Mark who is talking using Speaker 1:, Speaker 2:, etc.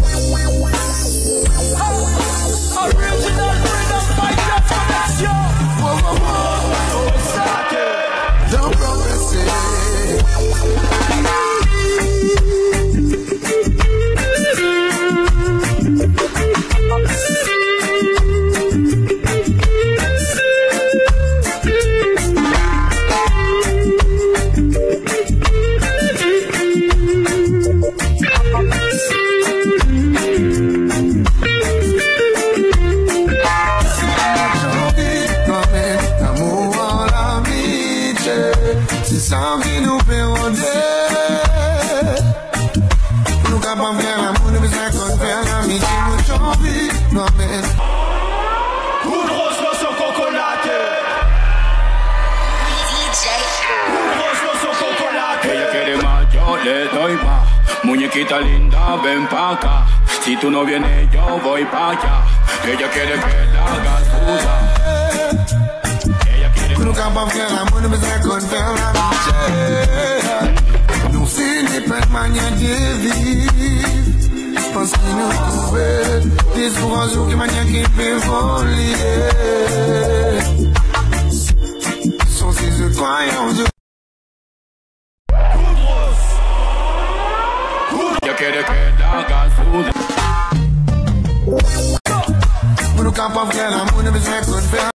Speaker 1: Bye. C'est ça qui nous fait Nous capables de faire l'amour, nous besoin qu'on fait l'amitié, nous chanvons, non-mais.
Speaker 2: Kudros no son coconate. Kudros no son coconate.
Speaker 3: Ella quiere más, yo le doy más. Muñequita linda, ven pa' acá. Si tú no vienes, yo voy pa' allá. Ella quiere que la haga suda. Ella quiere
Speaker 1: faire l'amour, nous besoin qu'on fait l'amitié. vivre. Je pense qu'ils nous trouvaient des jours en jour qui maniaque qui m'évolue. Sans ces yeux
Speaker 2: croyants,
Speaker 3: Yo quiero que la
Speaker 1: hagas tú. Mou nou kan pa vre